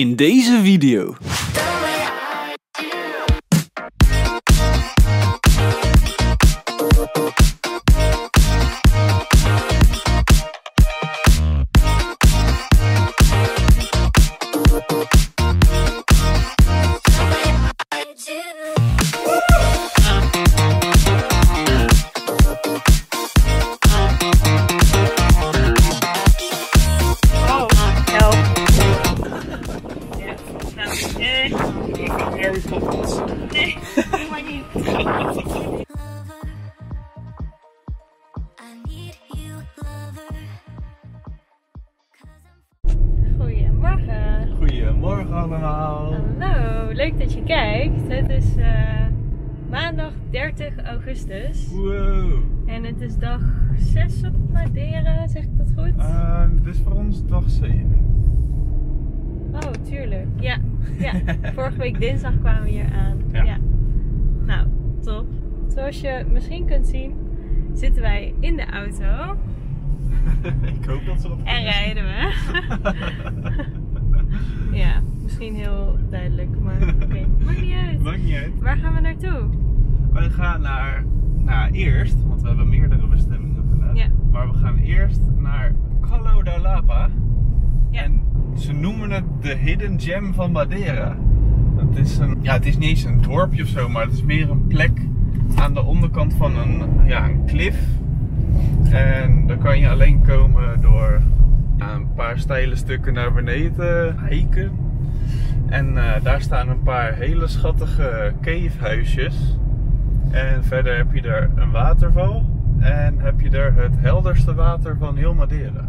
In deze video. Allemaal. Hallo, leuk dat je kijkt. Het is eh, maandag 30 augustus Wow. en het is dag 6 op Madeira, zeg ik dat goed? Uh, dit is voor ons dag 7. Oh, tuurlijk. Ja, ja. vorige week dinsdag kwamen we hier aan. Ja. Nou, top. Zoals je misschien kunt zien, zitten wij in de auto Ik hoop dat ze dat en rijden we. misschien heel duidelijk, maar oké. Maakt niet uit. Maakt niet uit. Waar gaan we naartoe? We gaan naar, nou eerst, want we hebben meerdere bestemmingen vandaag. Ja. Maar we gaan eerst naar Calo da Lapa. Ja. En ze noemen het de hidden gem van Madeira. Het is, een, ja, het is niet eens een dorpje of zo, maar het is meer een plek aan de onderkant van een, ja, een klif. En daar kan je alleen komen door ja, een paar steile stukken naar beneden te hiken. En eh, daar staan een paar hele schattige cavehuisjes. En verder heb je er een waterval. En heb je er het helderste water van heel Madeira.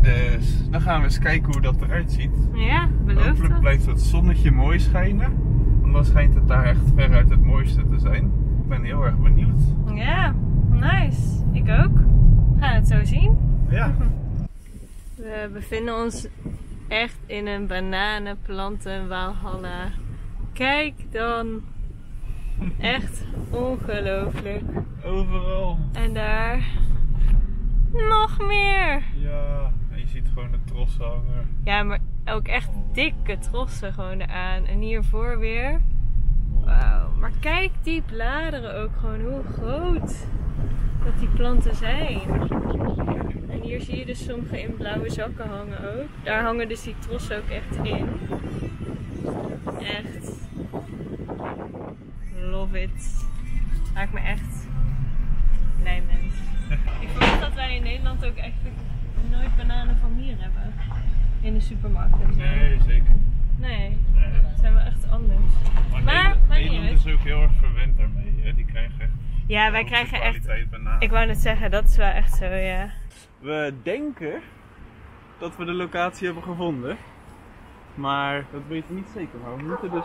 Dus dan gaan we eens kijken hoe dat eruit ziet. Ja, beloofd Hopelijk blijft het zonnetje mooi schijnen. Want dan schijnt het daar echt veruit het mooiste te zijn. Ik ben heel erg benieuwd. Ja, nice. Ik ook. We gaan het zo zien. Ja, We bevinden ons echt in een bananenplantenwaalhalla. Kijk dan. Echt ongelooflijk. overal. En daar nog meer. Ja, en je ziet gewoon de trossen hangen. Ja, maar ook echt dikke trossen gewoon eraan. En hiervoor weer. Wauw. Maar kijk die bladeren ook gewoon hoe groot dat die planten zijn. En hier zie je dus sommige in blauwe zakken hangen ook. Daar hangen dus die trossen ook echt in. Echt. Love it. Maakt me echt blij mens. Ik verwacht dat wij in Nederland ook eigenlijk nooit bananen van hier hebben. In de supermarkt en zo. Nee, zeker. Nee, Nee. dat zijn wel echt anders. Maar, Maar, Nederland, is ook heel erg verwend daarmee. Hè? Die krijgen echt Ja, wij krijgen echt. Ik wou net zeggen, dat is wel echt zo, ja. We denken dat we de locatie hebben gevonden. Maar dat weten we niet zeker. Maar we moeten dus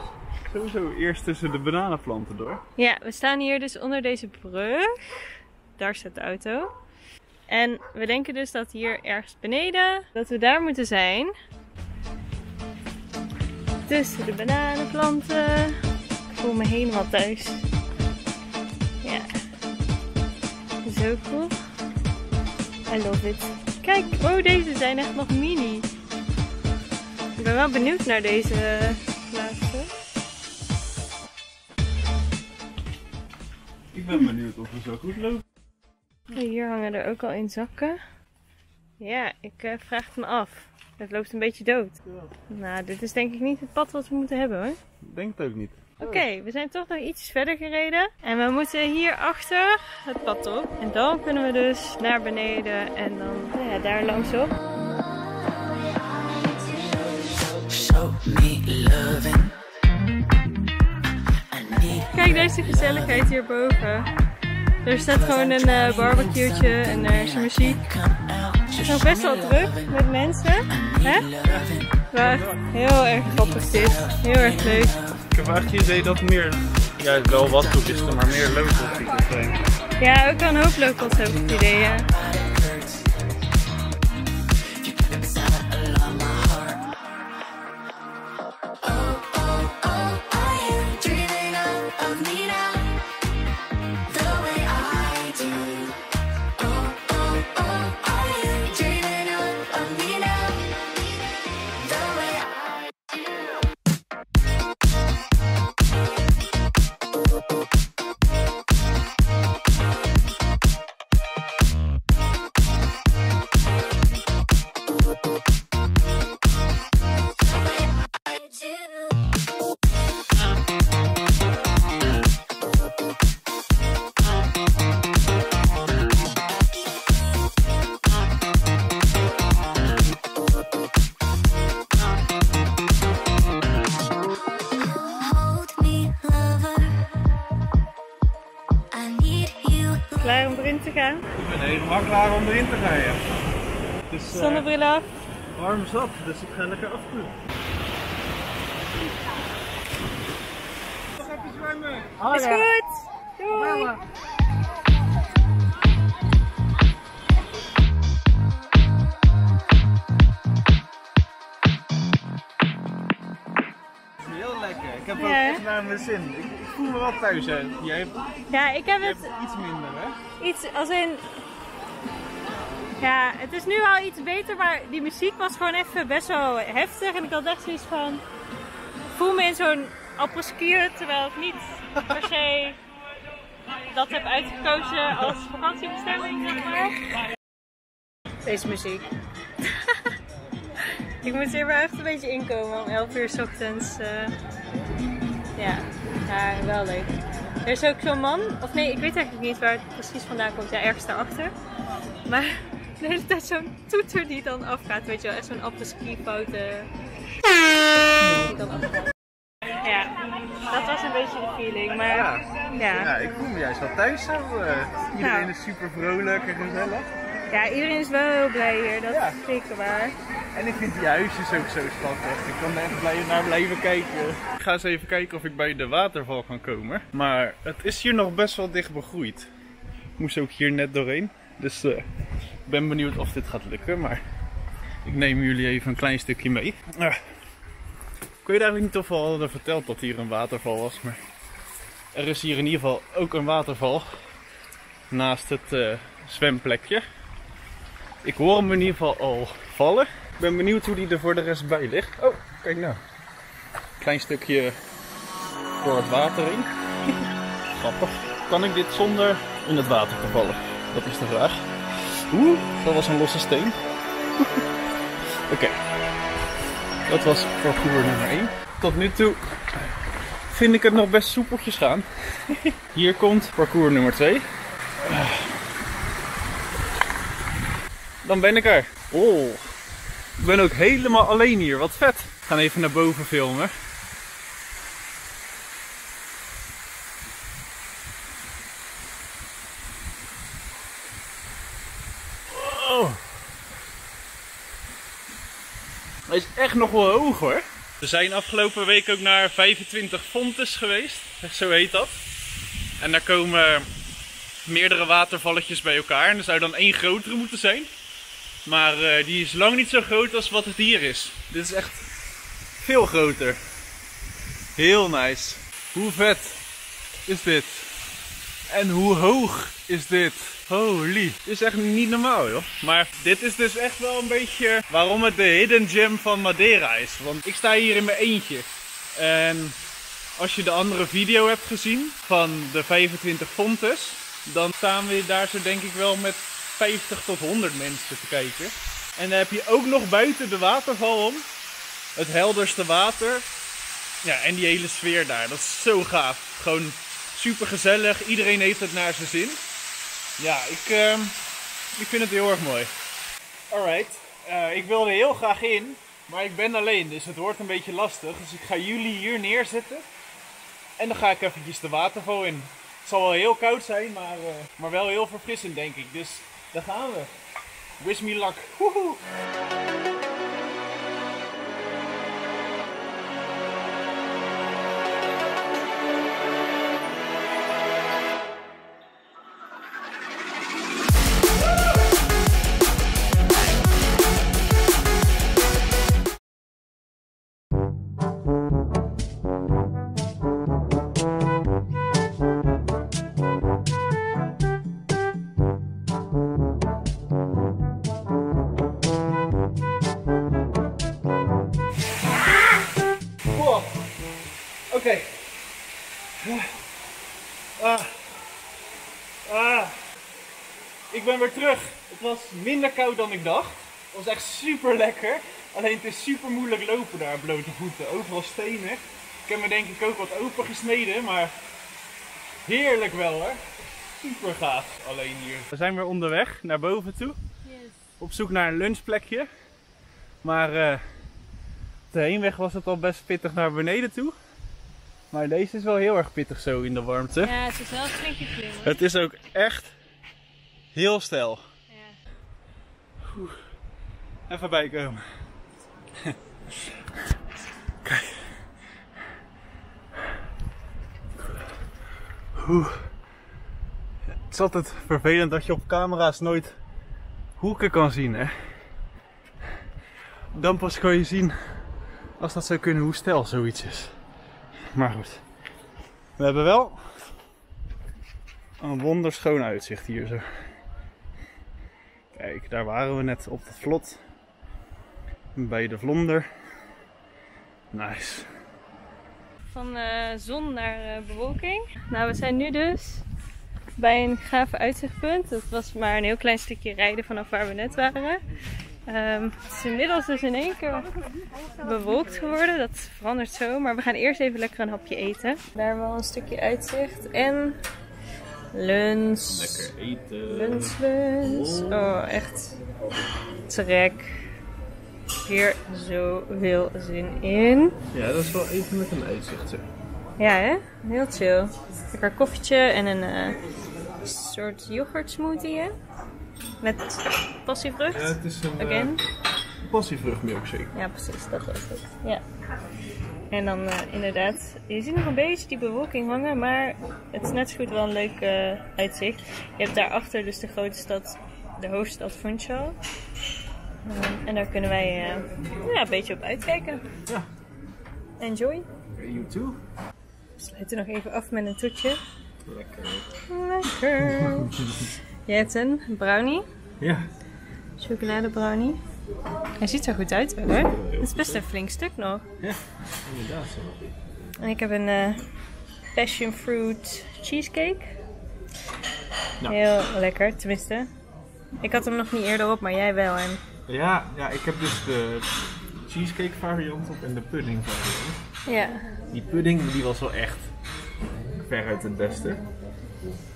sowieso eerst tussen de bananenplanten door. Ja, we staan hier dus onder deze brug. Daar staat de auto. En we denken dus dat hier ergens beneden, dat we daar moeten zijn. Tussen de bananenplanten. Ik voel me helemaal thuis. Zo cool. I love it. Kijk, oh deze zijn echt nog mini. Ik ben wel benieuwd naar deze laatste. Ik ben benieuwd of we zo goed lopen. Oh, Hier hangen er ook al in zakken. Ja, ik eh, vraag het me af. Het loopt een beetje dood. Nou, dit is denk ik niet het pad wat we moeten hebben hoor. Ik denk het ook niet. Oké, we zijn toch nog iets verder gereden. En we moeten hier achter het pad op. En dan kunnen we dus naar beneden en dan nou ja, daar langs op. Kijk deze gezelligheid hierboven. Er staat gewoon een eh barbecue'tje en er is muziek. Het is nog best wel druk met mensen. Hè? Maar heel erg grappig dit. Heel erg leuk. Heb eigenlijk het idee dat meer, ja wel wat toeristen, maar meer locals die er zijn. Ja, ook wel een hoop locals heb ik het idee, ja. Te gaan? Ik ben helemaal klaar om erin te rijden. Het is eh, Zonnebril af. warm zat, dus ik ga lekker afkoelen. Nog even zwemmen. Is goed. Doei. Heel lekker. Ik heb Ja. ook echt naar mijn zin. Voel me wel thuis. Hè. Jij hebt, Ja, ik heb het iets minder, hè? iets als in. Ja, het is nu al iets beter, maar die muziek was gewoon even best wel heftig. En ik had echt zoiets van. Ik voel me in zo'n apres-ski terwijl ik niet per se dat heb uitgekozen als vakantiebestemming, zeg maar. Deze muziek. ik moet hier maar echt een beetje inkomen om 11 uur 's ochtends. eh, ja. Ja, wel leuk. Er is ook zo'n man, of nee, ik weet eigenlijk niet waar het precies vandaan komt. Ja, ergens daarachter. Maar de hele tijd zo'n toeter die dan afgaat, weet je wel. Echt zo'n die dan afgaat. Ja, dat was een beetje de feeling. Maar Ja. ja, Ja, ik voel me juist wel thuis zo. eh. iedereen Nou. is super vrolijk en gezellig. ja, iedereen is wel heel blij hier. Dat Ja. is zeker waar. En ik vind die huisjes ook zo schattig. Ik kan er echt naar blijven kijken. Ik ga eens even kijken of ik bij de waterval kan komen. Maar het is hier nog best wel dicht begroeid. Ik moest ook hier net doorheen. Dus eh, ik ben benieuwd of dit gaat lukken. Maar ik neem jullie even een klein stukje mee. Ik weet eigenlijk niet of we hadden verteld dat hier een waterval was. Maar er is hier in ieder geval ook een waterval. Naast het eh, zwemplekje. Ik hoor hem in ieder geval al vallen. Ben benieuwd hoe die er voor de rest bij ligt. Oh, kijk nou. Klein stukje door het water in. Grappig. Kan ik dit zonder in het water te vallen? Dat is de vraag. Oeh, dat was een losse steen. Oké. Dat was parcours nummer 1. Tot nu toe vind ik het nog best soepeltjes gaan. Hier komt parcours nummer 2. Dan ben ik er. Oh, ik ben ook helemaal alleen hier. Wat vet. We gaan even naar boven filmen. Oh. Hij is echt nog wel hoog hoor. We zijn afgelopen week ook naar 25 Fontes geweest. Zo heet dat. En daar komen meerdere watervalletjes bij elkaar. En er zou dan één grotere moeten zijn. Maar eh, die is lang niet zo groot als wat het hier is. Dit is echt veel groter. Heel nice. Hoe vet is dit? En hoe hoog is dit? Holy. Dit is echt niet normaal joh. Maar dit is dus echt wel een beetje waarom het de hidden gem van Madeira is. Want ik sta hier in mijn eentje. En als je de andere video hebt gezien van de 25 fontes, dan staan we daar zo denk ik wel met 50 tot 100 mensen te kijken. En dan heb je ook nog buiten de waterval om het helderste water. Ja, en die hele sfeer daar. Dat is zo gaaf. Gewoon super gezellig. Iedereen heeft het naar zijn zin. Ja, ik, ehm, ik vind het heel erg mooi. Alright, eh, ik wilde heel graag in, maar ik ben alleen, dus het wordt een beetje lastig. Dus ik ga jullie hier neerzetten. En dan ga ik eventjes de waterval in. Het zal wel heel koud zijn, maar, eh, maar wel heel verfrissend denk ik. Dus daar gaan we. Wish me luck. Woehoe. Oké. Ah. Ah. Ik ben weer terug. Het was minder koud dan ik dacht. Het was echt super lekker. Alleen het is super moeilijk lopen daar, blote voeten. Overal stenen. Ik heb me denk ik ook wat open gesneden, maar heerlijk wel hoor. Super gaaf alleen hier. We zijn weer onderweg naar boven toe. Op zoek naar een lunchplekje. Maar eh, de heenweg was het al best pittig naar beneden toe. Maar deze is wel heel erg pittig zo in de warmte. Ja, het is wel een flinke klim. hoor. Het is ook echt Heel stijl. Ja. Even bijkomen. Kijk. Oeh. Het is altijd vervelend dat je op camera's nooit hoeken kan zien, hè. Dan pas kan je zien als dat zou kunnen hoe stijl zoiets is. Maar goed. We hebben wel een wonderschoon uitzicht hier zo. Kijk, daar waren we net op het vlot. Bij de vlonder. Nice. Van eh, zon naar eh, bewolking. Nou, we zijn nu dus bij een gaaf uitzichtpunt. Dat was maar een heel klein stukje rijden vanaf waar we net waren. Ehm, het is inmiddels dus in één keer bewolkt geworden. Dat verandert zo. Maar we gaan eerst even lekker een hapje eten. Daar hebben we al een stukje uitzicht. En lunch. eten. Lunch, lunch. Oh, echt trek. Hier zoveel zin in. Ja, dat is wel even met een uitzicht zo. Ja, hè? Heel chill. Lekker koffietje en een eh, soort yoghurt smoothie, hè? Met passievrucht. Ja, het is een Again. passievrucht milkshake. Ja, precies. Dat was het. Ja. En dan eh, inderdaad, je ziet nog een beetje die bewolking hangen, maar het is net zo goed wel een leuk eh, uitzicht. Je hebt daarachter dus de grote stad, de hoofdstad Funchal. En daar kunnen wij eh, ja, een beetje op uitkijken. Ja. Enjoy. You too. We sluiten nog even af met een toetje. Lekker. Lekker. Je hebt een brownie, Ja. chocolade brownie. Hij ziet er goed uit hoor. Het is best een flink stuk nog. Ja, inderdaad zo. En ik heb een eh, passion fruit cheesecake. Nou. Heel lekker, tenminste. Ik had hem nog niet eerder op, maar jij wel. En Ja, ja, ik heb dus de cheesecake variant op en de pudding variant. ja, Die pudding die was wel echt veruit het beste.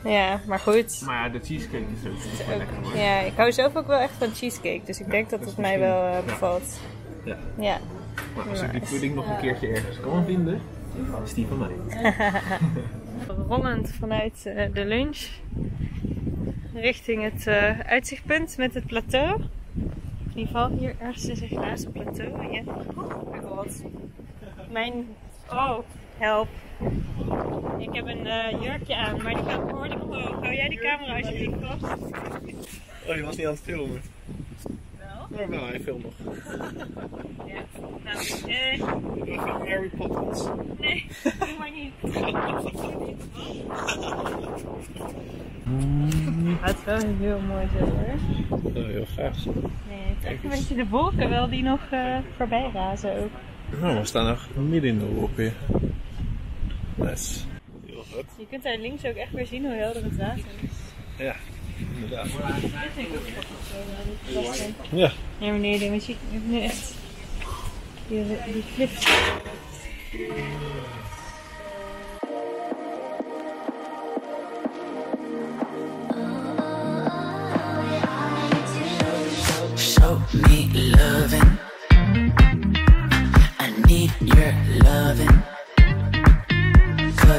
Ja, maar goed. Maar ja, de cheesecake is ook super Ook- lekker hoor. ja, ik hou zelf ook wel echt van cheesecake, dus ik denk dat dus het mij misschien- wel eh, bevalt. Ja. Ja. Maar als ik die pudding nog een keertje ergens kan vinden, is die van mij. rollend vanuit eh, de lunch richting het eh, uitzichtpunt met het plateau. In ieder geval hier ergens is een glazen plateau. En ja, oh my god. Mijn, oh, help. Ik heb een eh, jurkje aan, maar die gaat behoorlijk omhoog. Hou jij die camera alsjeblieft vast? Oh, je was niet aan het filmen. Wel? Maar wel, hij filmt nog. Ja. Nou, eh, Harry Potter. nee, doe maar niet. Het is wel heel mooi zo hoor. Oh, heel graag zo. Nee, het is echt een beetje de wolken wel die nog eh, voorbij razen ook. Nou, we staan nog midden in de wolk weer. Nice. Je kunt daar links ook echt weer zien hoe helder het water is. Ja, inderdaad. Ja. Ja meneer, muziek je hebt nu echt die, die cliff.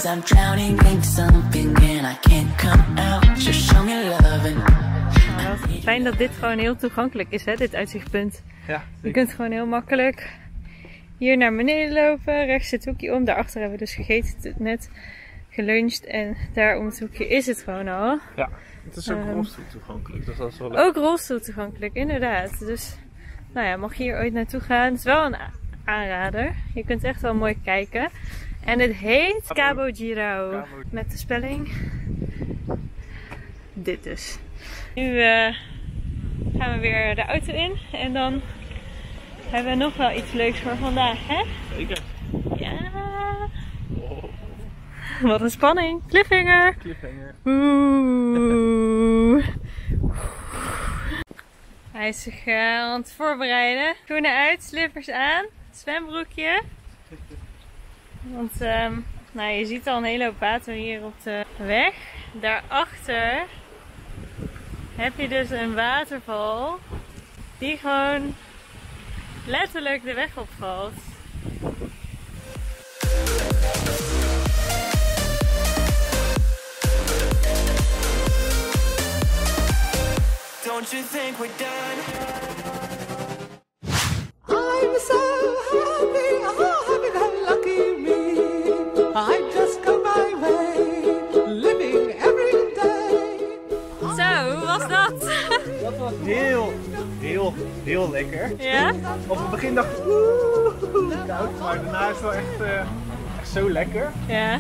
Cause I'm drowning in something and I can't come out. So show me loving. Nou, fijn dat dit gewoon heel toegankelijk is, hè, dit uitzichtpunt. Ja, Je kunt gewoon heel makkelijk hier naar beneden lopen, rechts het hoekje om. Daarachter hebben we dus gegeten net, geluncht en daar om het hoekje is het gewoon al. Ja, het is ook Ehm. rolstoel toegankelijk, dus dat is wel leuk. Ook rolstoel toegankelijk, inderdaad. Dus, nou ja, mocht je hier ooit naartoe gaan, het is wel een aanrader. Je kunt echt wel mooi kijken. En het heet Cabo. Cabo- Met de spelling. Dit dus. Nu eh, gaan we weer de auto in. En dan hebben we nog wel iets leuks voor vandaag, hè? Zeker. Ja. Oh, Wat een spanning. Cliffhanger. cliffhanger. Oeh. Hij is zich aan het voorbereiden. Schoenen uit, slippers aan, zwembroekje. Want ehm, nou, je ziet al een hele hoop water hier op de weg. Daarachter heb je dus een waterval die gewoon letterlijk de weg opvalt. don't you think? Op het begin dacht ik, oeh, koud. Maar daarna is het wel echt, eh, echt zo lekker. Ja.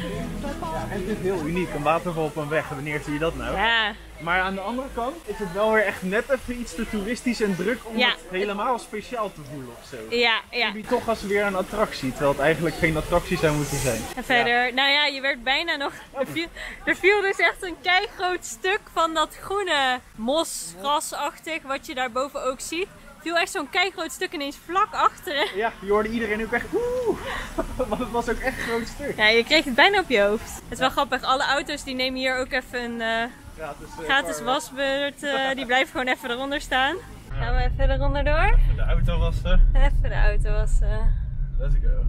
En het is heel uniek, een waterval op een weg. Wanneer zie je dat nou? Ja. Maar aan de andere kant is het wel weer echt net even iets te toeristisch en druk om Ja. het helemaal speciaal te voelen of zo. Ja, ja. Die toch als weer een attractie, terwijl het eigenlijk geen attractie zou moeten zijn. En verder, nou ja, je werd bijna nog. Er viel, er viel dus echt een keigroot stuk van dat groene mosgrasachtig, wat je daarboven ook ziet. Viel echt zo'n keigroot stuk ineens vlak achteren. Ja, je hoorde iedereen ook echt oeh. Want het was ook echt een groot stuk. Ja, je kreeg het bijna op je hoofd. Het is wel grappig, alle auto's die nemen hier ook even een eh, Ja, het is, eh, gratis waar- wasbeurt. eh, die blijven gewoon even eronder staan. Gaan we even eronder door? De auto was. eh, Even de auto wassen. let's go.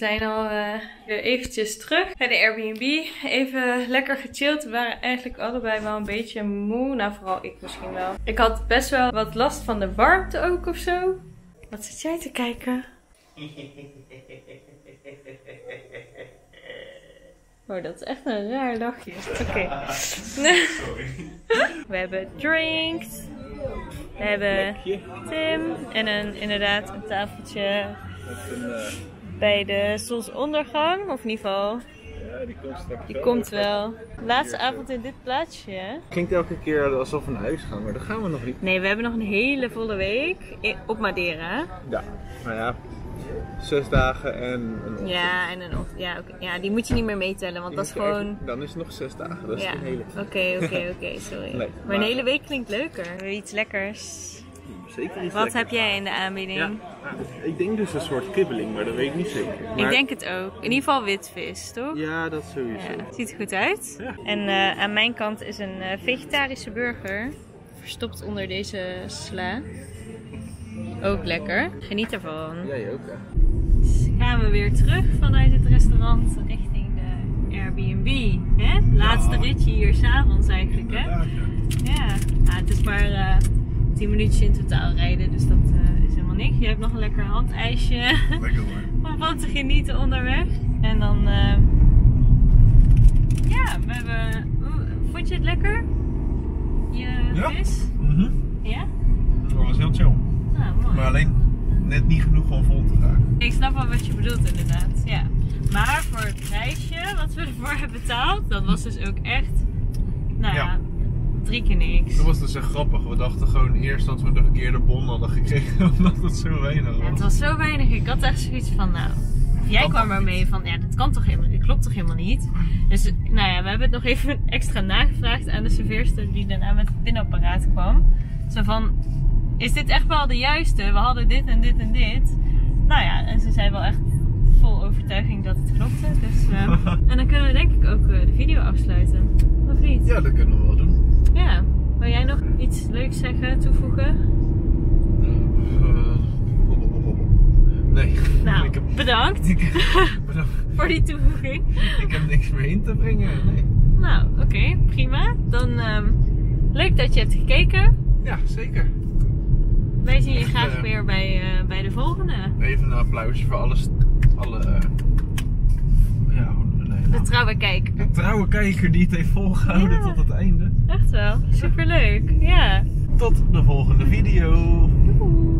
Zijn al eh, weer eventjes terug bij de Airbnb. Even lekker gechilled. We waren eigenlijk allebei wel een beetje moe. Nou, vooral ik misschien wel. Ik had best wel wat last van de warmte ook of zo. Wat zit jij te kijken? Oh, dat is echt een raar lachje. Oké. We hebben drinks. We hebben Tim en een, inderdaad een tafeltje bij de zonsondergang. Of in ieder geval, Ja, die komt straks. die komt wel. Laatste avond in dit plaatsje. hè? Klinkt elke keer alsof we naar huis gaan, maar dat gaan we nog niet. Nee, we hebben nog een hele volle week op Madeira. Ja, maar ja, zes dagen en een ochtend. Ja, en een ochtend. Ja, ja, die moet je niet meer meetellen, want Die dat is gewoon. even- Dan is het nog zes dagen, dat is Ja, een hele. oké, oké, oké, sorry. Nee, maar maar- een hele week klinkt leuker. Weer iets lekkers. Zeker niet Wat heb jij in de aanbieding? Ja, ik denk dus een soort kibbeling, maar dat weet ik niet zeker. Ik denk het ook. In ieder geval witvis, toch? Ja, dat sowieso. Ja, ziet er goed uit. Ja. En eh, aan mijn kant is een eh, vegetarische burger. Verstopt onder deze sla. Ook lekker. Geniet ervan. Jij ook, hè? Dus gaan we weer terug vanuit het restaurant richting de Airbnb. Hè? Laatste ritje hier s'avonds eigenlijk, hè? Ja. Ah, het is maar eh 10 minuutjes in totaal rijden, dus dat eh, is helemaal niks. Je hebt nog een lekker handijsje Lekker hoor. om van te genieten onderweg. En dan, eh, ja, we hebben. Hoe- Vond je het lekker? Je Ja. vis? Mhm. Ja? Dat was heel chill. Nou, mooi. Maar alleen net niet genoeg om vol te gaan. Ik snap wel wat je bedoelt, inderdaad. Ja. Maar voor het prijsje wat we ervoor hebben betaald, dat was dus ook echt. Nou Ja. Drie keer niks. Dat was dus echt grappig. We dachten gewoon eerst dat we de verkeerde bon hadden gekregen, omdat het zo weinig Ja, het was. was zo weinig. Ik had echt zoiets van, nou. Jij kwam toch ermee van, ja, dat kan toch helemaal, dit klopt toch helemaal niet. Dus, nou ja, we hebben het nog even extra nagevraagd aan de serveerster die daarna met het pinapparaat kwam. Zo van, is dit echt wel de juiste? We hadden dit en dit en dit. Nou ja, en ze zei wel echt vol overtuiging dat het klopte. Dus, eh, en dan kunnen we denk ik ook eh, de video afsluiten. Of niet? Ja, dat kunnen we. Ja. Wil jij nog iets leuks zeggen, toevoegen? Eh, nee. Nou, ik heb, bedankt ik, bedankt. voor die toevoeging. ik heb niks meer in te brengen. Nee. Nou, oké, prima. Dan ehm, leuk dat je hebt gekeken. Ja, zeker. Wij zien je graag eh, weer bij, eh, bij de volgende. Even een applausje voor alles, alle. De trouwe kijker. de trouwe kijker die het heeft volgehouden Ja. tot het einde. Echt wel, superleuk. Ja. Tot de volgende video. Doei.